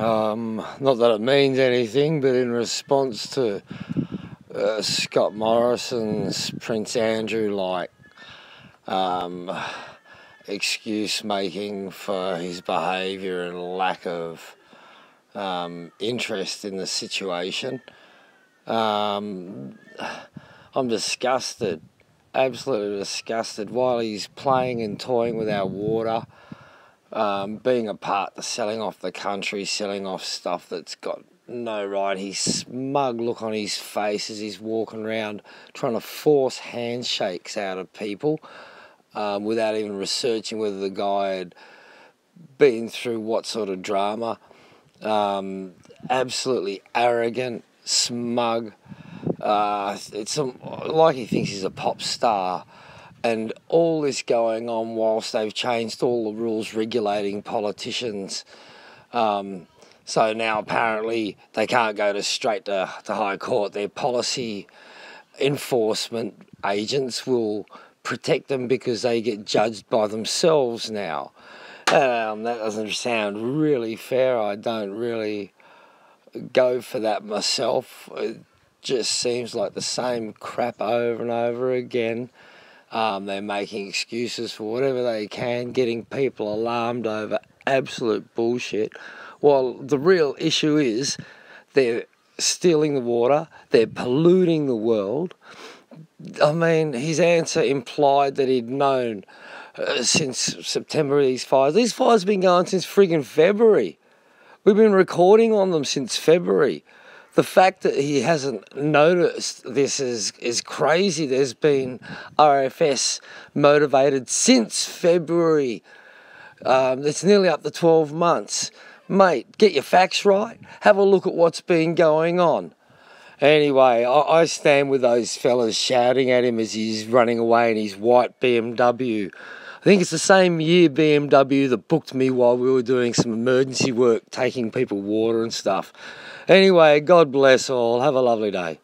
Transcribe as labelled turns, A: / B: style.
A: Um, not that it means anything, but in response to uh, Scott Morrison's Prince Andrew like um, excuse making for his behaviour and lack of um, interest in the situation. Um, I'm disgusted, absolutely disgusted. While he's playing and toying with our water, um, being a part of selling off the country, selling off stuff that's got no right. His smug look on his face as he's walking around trying to force handshakes out of people um, without even researching whether the guy had been through what sort of drama. Um, absolutely arrogant, smug. Uh, it's like he thinks he's a pop star and all this going on whilst they've changed all the rules regulating politicians. Um, so now apparently they can't go to straight to, to High Court. Their policy enforcement agents will protect them because they get judged by themselves now. Um, that doesn't sound really fair. I don't really go for that myself. It just seems like the same crap over and over again. Um, they're making excuses for whatever they can, getting people alarmed over absolute bullshit. While the real issue is they're stealing the water, they're polluting the world. I mean, his answer implied that he'd known uh, since September these fires. These fires have been going since friggin' February. We've been recording on them since February the fact that he hasn't noticed this is is crazy. There's been RFS motivated since February. Um, it's nearly up to 12 months. Mate, get your facts right. Have a look at what's been going on. Anyway, I, I stand with those fellas shouting at him as he's running away in his white BMW. I think it's the same year BMW that booked me while we were doing some emergency work, taking people water and stuff. Anyway, God bless all. Have a lovely day.